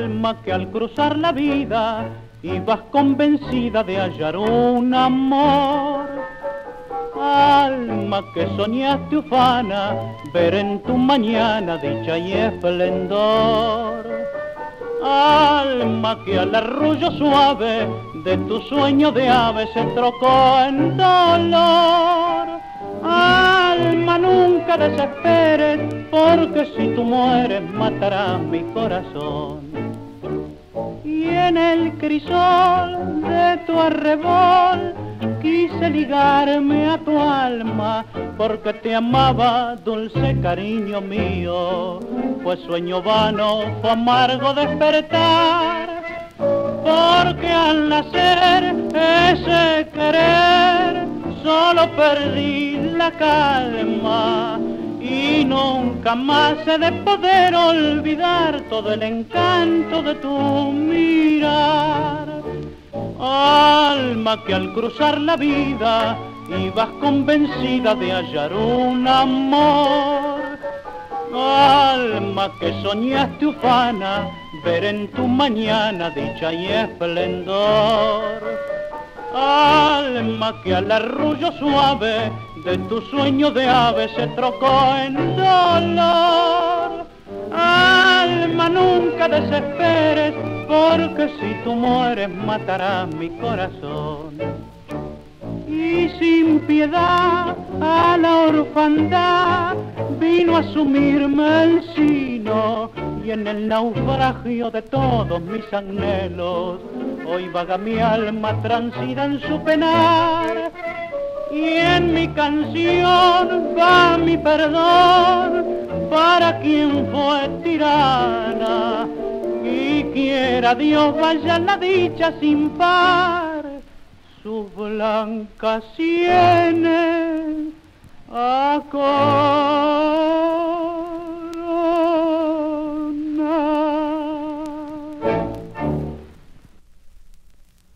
Alma que al cruzar la vida ibas convencida de hallar un amor. Alma que soñaste ufana, ver en tu mañana dicha y esplendor. Alma que al arrullo suave de tu sueño de ave se trocó en dolor. Alma nunca desesperes, porque si tú mueres matarás mi corazón en el crisol de tu arrebol. Quise ligarme a tu alma porque te amaba dulce cariño mío. Fue sueño vano fue amargo despertar porque al nacer ese querer solo perdí la calma nunca más he de poder olvidar todo el encanto de tu mirar. Alma que al cruzar la vida ibas convencida de hallar un amor. Alma que soñaste ufana ver en tu mañana dicha y esplendor. Alma que al arrullo suave de tu sueño de ave se trocó en dolor. Alma, nunca desesperes, porque si tú mueres matará mi corazón. Y sin piedad a la orfandad vino a sumirme el sino en el naufragio de todos mis anhelos. Hoy vaga mi alma transida en su penar y en mi canción va mi perdón para quien fue tirana. Y quiera Dios vaya la dicha sin par sus blancas sienes a